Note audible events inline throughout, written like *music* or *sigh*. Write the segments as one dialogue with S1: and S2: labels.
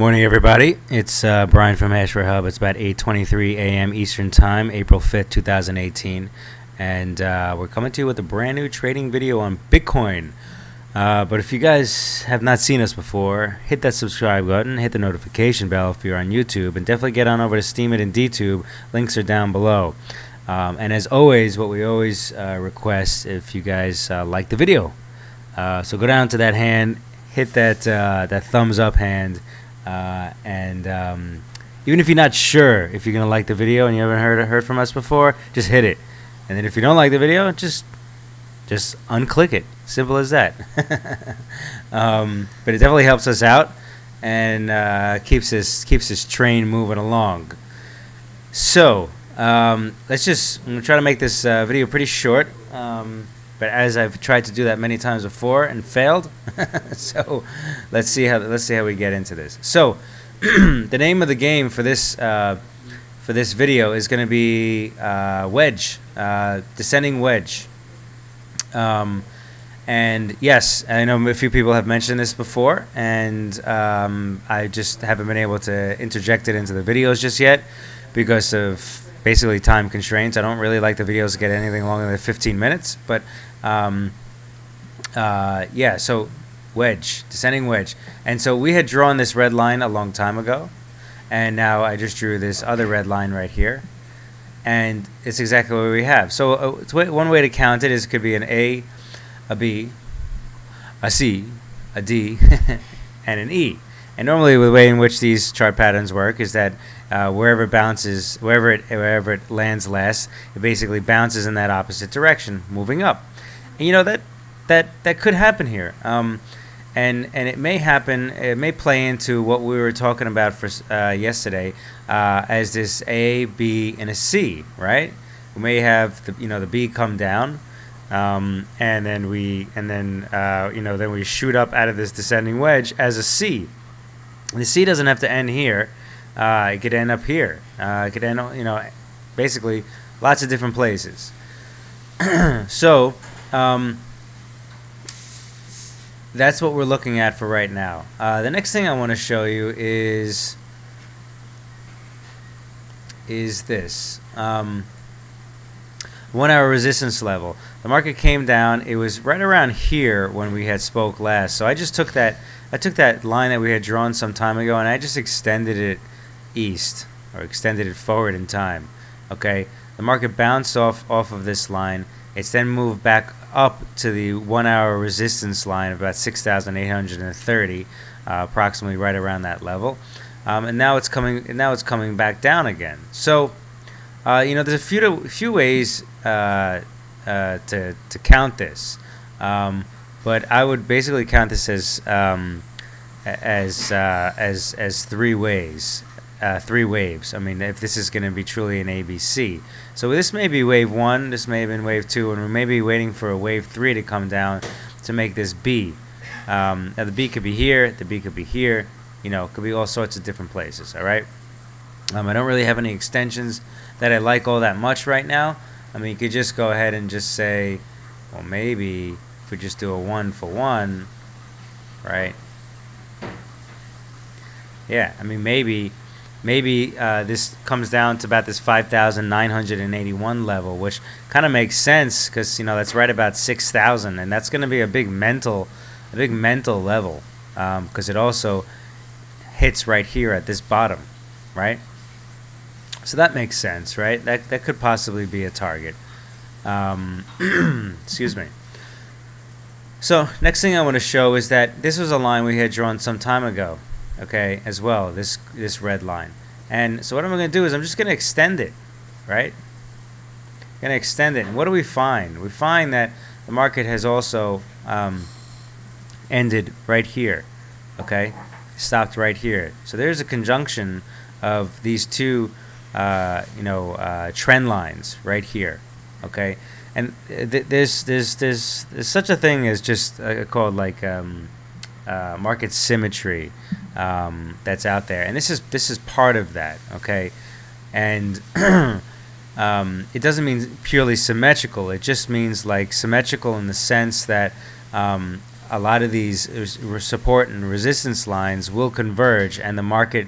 S1: Morning, everybody. It's uh, Brian from Hashware Hub. It's about 8:23 a.m. Eastern Time, April 5th, 2018, and uh, we're coming to you with a brand new trading video on Bitcoin. Uh, but if you guys have not seen us before, hit that subscribe button, hit the notification bell if you're on YouTube, and definitely get on over to Steemit and DTube. Links are down below. Um, and as always, what we always uh, request if you guys uh, like the video, uh, so go down to that hand, hit that that thumbs up hand uh, and um, even if you're not sure if you're gonna like the video and you haven't heard heard from us before, just hit it. And then if you don't like the video, just just unclick it. Simple as that. *laughs* um, but it definitely helps us out and uh, keeps this keeps this train moving along. So um, let's just I'm gonna try to make this uh, video pretty short. Um, but as I've tried to do that many times before and failed, *laughs* so let's see how let's see how we get into this. So *clears throat* the name of the game for this uh, for this video is going to be uh, wedge, uh, descending wedge. Um, and yes, I know a few people have mentioned this before, and um, I just haven't been able to interject it into the videos just yet because of basically time constraints. I don't really like the videos to get anything longer than 15 minutes, but um, uh, yeah, so wedge, descending wedge. And so we had drawn this red line a long time ago, and now I just drew this other red line right here. And it's exactly what we have. So uh, one way to count it is it could be an A, a B, a C, a D, *laughs* and an E. And normally, the way in which these chart patterns work is that uh, wherever it bounces, wherever it wherever it lands last, it basically bounces in that opposite direction, moving up. And you know that that that could happen here. Um, and and it may happen. It may play into what we were talking about for uh, yesterday, uh, as this A, B, and a C. Right? We may have the you know the B come down, um, and then we and then uh, you know then we shoot up out of this descending wedge as a C. And the C doesn't have to end here. Uh, it could end up here. Uh, it could end you know basically lots of different places. *clears throat* so um, that's what we're looking at for right now. Uh, the next thing I want to show you is is this um, one hour resistance level. The market came down. It was right around here when we had spoke last. So I just took that I took that line that we had drawn some time ago and I just extended it east or extended it forward in time. Okay, the market bounced off off of this line. It's then moved back up to the one hour resistance line of about 6,830, uh, approximately right around that level. Um, and now it's coming. Now it's coming back down again. So, uh, you know, there's a few few ways uh, uh, to to count this, um, but I would basically count this as um, as uh, as as three ways uh, three waves. I mean, if this is going to be truly an ABC. So this may be wave one, this may have been wave two, and we may be waiting for a wave three to come down to make this B. Um, now the B could be here, the B could be here, you know, could be all sorts of different places, all right? Um, I don't really have any extensions that I like all that much right now. I mean, you could just go ahead and just say, well, maybe if we just do a one for one, right? Yeah, I mean, maybe maybe uh, this comes down to about this 5,981 level, which kind of makes sense because you know that's right about 6,000, and that's going to be a big mental, a big mental level because um, it also hits right here at this bottom, right? So that makes sense, right? That that could possibly be a target. Um, *clears throat* excuse me. So next thing I want to show is that this was a line we had drawn some time ago okay, as well, this, this red line. And so what I'm going to do is I'm just going to extend it, right? Going to extend it. And what do we find? We find that the market has also um, ended right here, okay? Stopped right here. So there's a conjunction of these two, uh, you know, uh, trend lines right here, okay? And th there's, there's, there's, there's such a thing as just uh, called like um, uh, market symmetry um, that's out there, and this is this is part of that. Okay, and *clears throat* um, it doesn't mean purely symmetrical. It just means like symmetrical in the sense that um, a lot of these support and resistance lines will converge, and the market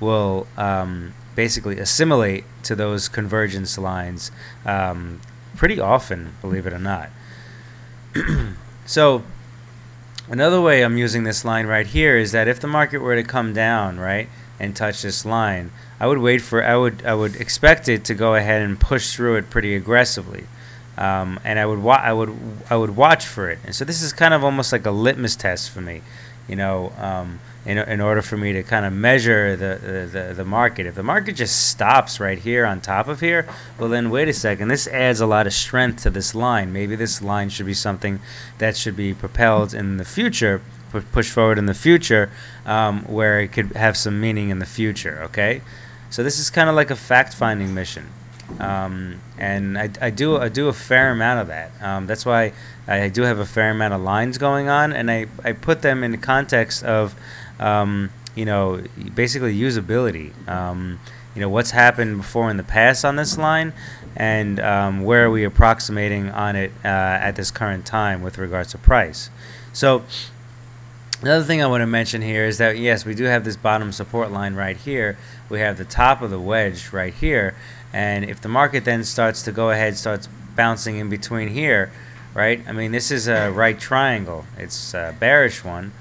S1: will um, basically assimilate to those convergence lines um, pretty often, believe it or not. *clears throat* so another way I'm using this line right here is that if the market were to come down, right, and touch this line, I would wait for I would I would expect it to go ahead and push through it pretty aggressively. Um, and I would I would I would watch for it. And so this is kind of almost like a litmus test for me, you know, um, in, in order for me to kind of measure the, the, the market. If the market just stops right here on top of here, well then wait a second. This adds a lot of strength to this line. Maybe this line should be something that should be propelled in the future, pu- push forward in the future, um, where it could have some meaning in the future. Okay, so this is kind of like a fact-finding mission. Um, and I, I do I do a fair amount of that. Um, that's why I do have a fair amount of lines going on, and I, I put them in the context of, um, you know, basically usability. Um, you know, what's happened before in the past on this line, and um, where are we approximating on it uh, at this current time with regards to price. So. Another thing I want to mention here is that yes, we do have this bottom support line right here. We have the top of the wedge right here, and if the market then starts to go ahead, starts bouncing in between here, right? I mean, this is a right triangle. It's a bearish one,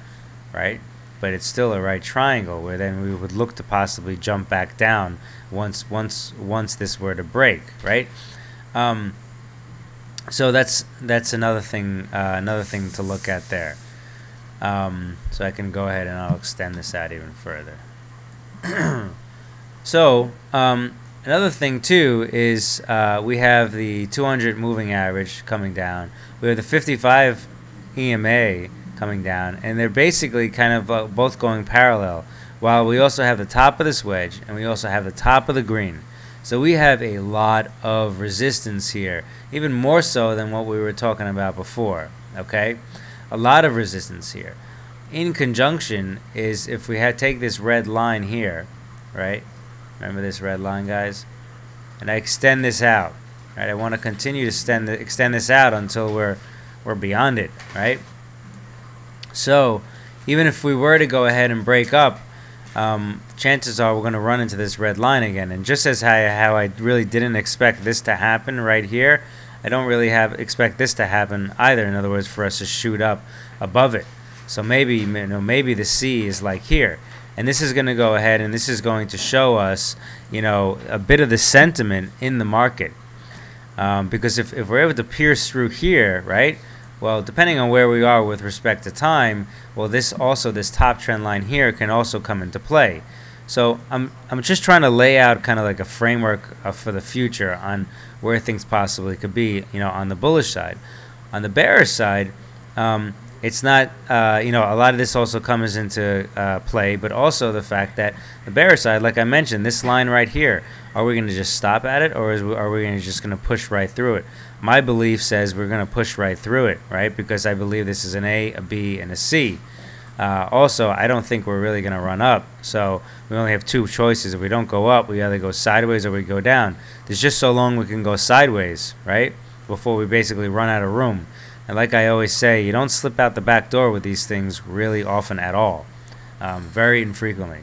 S1: right? But it's still a right triangle where then we would look to possibly jump back down once once once this were to break, right? Um, so that's that's another thing uh, another thing to look at there. Um, so I can go ahead and I'll extend this out even further. *clears throat* so um, Another thing too is uh, we have the 200 moving average coming down. We have the 55 EMA coming down, and they're basically kind of uh, both going parallel. While we also have the top of this wedge, and we also have the top of the green. So we have a lot of resistance here, even more so than what we were talking about before. Okay, a lot of resistance here. In conjunction is if we had take this red line here, right? Remember this red line, guys? And I extend this out. Right? I want to continue to extend, extend this out until we're, we're beyond it, right? So, even if we were to go ahead and break up, um, chances are we're going to run into this red line again. And just as how, how I really didn't expect this to happen right here, I don't really have expect this to happen either. In other words, for us to shoot up above it. So maybe you know maybe the C is like here and this is going to go ahead and this is going to show us, you know, a bit of the sentiment in the market. Um, because if, if we're able to pierce through here, right, well, depending on where we are with respect to time, well, this also, this top trend line here can also come into play. So I'm, I'm just trying to lay out kind of like a framework uh, for the future on where things possibly could be, you know, on the bullish side. On the bearish side, um, it's not uh, you know a lot of this also comes into uh, play but also the fact that the bear side like i mentioned this line right here are we going to just stop at it or we, are we gonna just going to push right through it my belief says we're going to push right through it right because i believe this is an a a b and a c uh, also i don't think we're really going to run up so we only have two choices if we don't go up we either go sideways or we go down there's just so long we can go sideways right before we basically run out of room and like I always say, you don't slip out the back door with these things really often at all, um, very infrequently.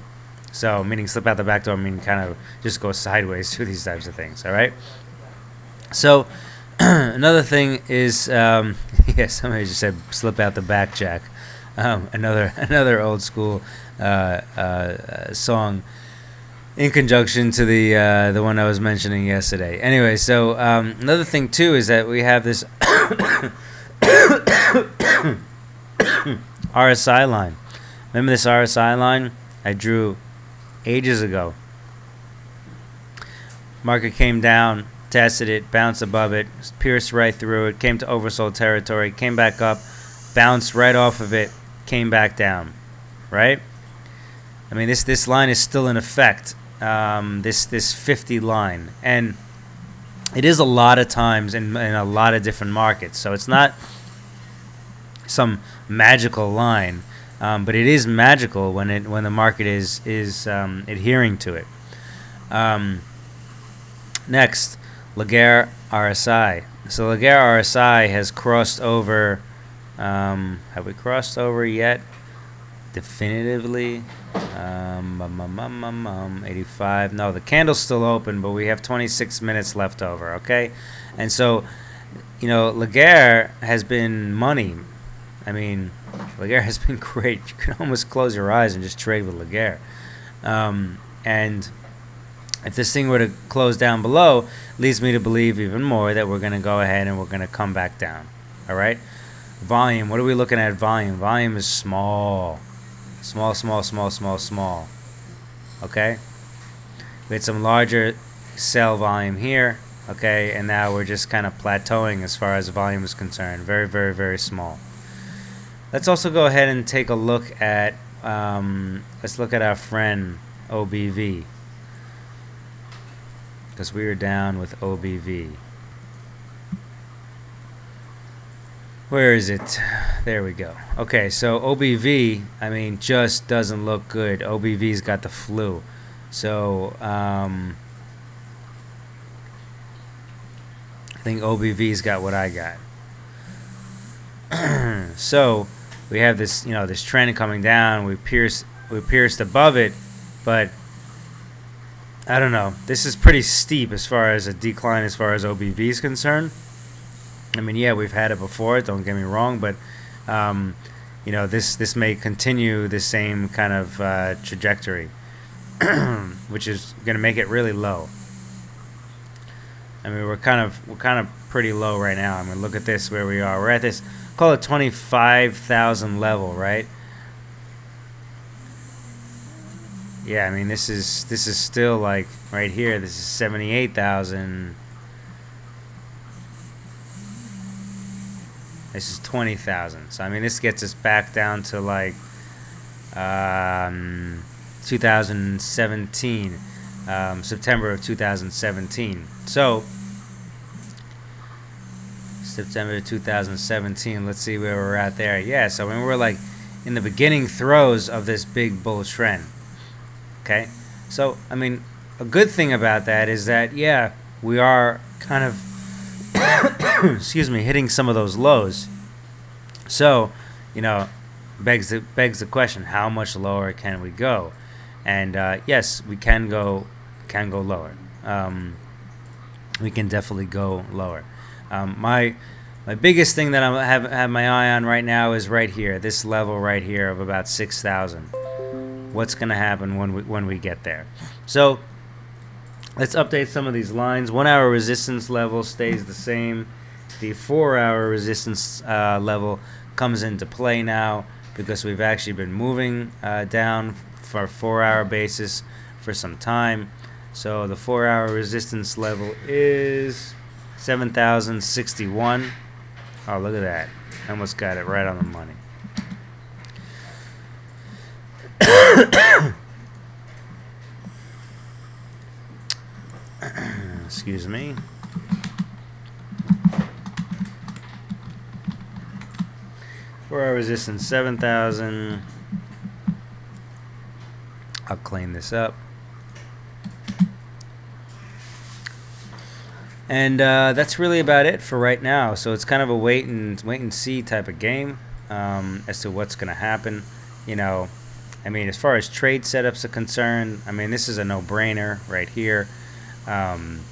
S1: So, meaning slip out the back door, meaning kind of just go sideways *laughs* through these types of things. All right. So, *clears throat* another thing is, um, *laughs* yeah, somebody just said slip out the back, Jack. Um, another *laughs* another old school uh, uh, song in conjunction to the uh, the one I was mentioning yesterday. Anyway, so um, another thing too is that we have this *coughs* RSI line. Remember this RSI line I drew ages ago? Market came down, tested it, bounced above it, pierced right through it, came to oversold territory, came back up, bounced right off of it, came back down. Right? I mean, this this line is still in effect. Um, this this 50 line, and it is a lot of times in, in a lot of different markets. So it's not some magical line, um, but it is magical when it when the market is is um, adhering to it. Um, next, Laguerre RSI. So Laguerre RSI has crossed over Um, have we crossed over yet? Definitively. Um, um, um, um, um, um, 85. No, the candle's still open, but we have 26 minutes left over, okay? And so, you know, Laguerre has been money. I mean, Laguerre has been *laughs* great. You can almost close your eyes and just trade with Laguerre. Um, and if this thing were to close down below, leads me to believe even more that we're going to go ahead and we're going to come back down. All right? Volume. What are we looking at? Volume. Volume is small. Small, small, small, small, small. Okay? We had some larger sell volume here. Okay? And now we're just kind of plateauing as far as volume is concerned. Very, very, very small. Let's also go ahead and take a look at, um, let's look at our friend OBV because we are down with OBV. Where is it? There we go. Okay, so OBV, I mean, just doesn't look good. OBV's got the flu. So, um, I think OBV's got what I got. *clears throat* so, we have this, you know, this trend coming down. We pierced, we pierced above it, but I don't know. This is pretty steep as far as a decline as far as OBV is concerned. I mean, yeah, we've had it before. Don't get me wrong, but um, you know, this this may continue the same kind of uh, trajectory, *clears throat* which is going to make it really low. I mean, we're kind of we're kind of pretty low right now. I mean, look at this where we are. We're at this call it twenty five thousand level, right? Yeah, I mean this is this is still like right here. This is seventy eight thousand. This is twenty thousand. So I mean this gets us back down to like um, 2017, um, September of 2017. So September 2017. Let's see where we're at there. Yeah, so when we're like in the beginning throes of this big bull trend. Okay? So, I mean, a good thing about that is that, yeah, we are kind of, *coughs* excuse me, hitting some of those lows. So, you know, begs the, begs the question, how much lower can we go? And uh, yes, we can go can go lower. Um, we can definitely go lower. Um, my my biggest thing that I have have my eye on right now is right here, this level right here of about six thousand what's going to happen when we when we get there. So let's update some of these lines. One hour resistance level stays the same. The four hour resistance uh, level comes into play now because we've actually been moving uh, down for a four hour basis for some time. So the four hour resistance level is 7,061. Oh, look at that. Almost got it right on the money. Excuse me. Four hour resistance 7,000. I'll clean this up. And uh, that's really about it for right now. So it's kind of a wait and wait and see type of game um, as to what's going to happen. You know, I mean, as far as trade setups are concerned, I mean, this is a no-brainer right here. Um,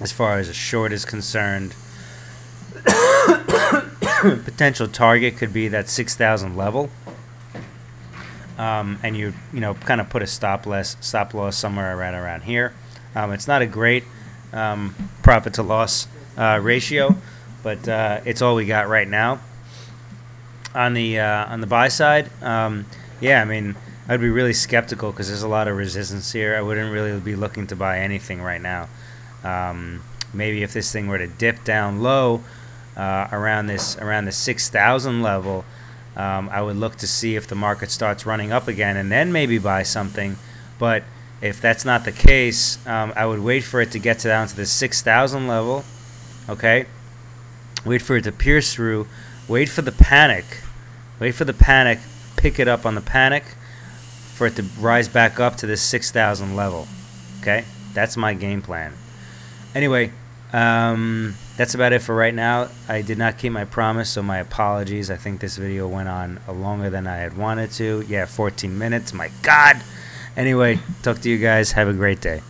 S1: as far as a short is concerned, *coughs* potential target could be that 6,000 level. Um, and you you know kind of put a stop loss stop loss somewhere right around here. Um, it's not a great um, profit to loss uh, ratio, but uh, it's all we got right now. On the uh, on the buy side, um, yeah, I mean, I'd be really skeptical because there's a lot of resistance here. I wouldn't really be looking to buy anything right now. Um, maybe if this thing were to dip down low uh, around this around the 6,000 level, um, I would look to see if the market starts running up again and then maybe buy something. But if that's not the case, um, I would wait for it to get to down to the 6,000 level. Okay, wait for it to pierce through. Wait for the panic. Wait for the panic pick it up on the panic for it to rise back up to this 6,000 level. Okay? That's my game plan. Anyway, um, that's about it for right now. I did not keep my promise, so my apologies. I think this video went on longer than I had wanted to. Yeah, 14 minutes. My God. Anyway, talk to you guys. Have a great day.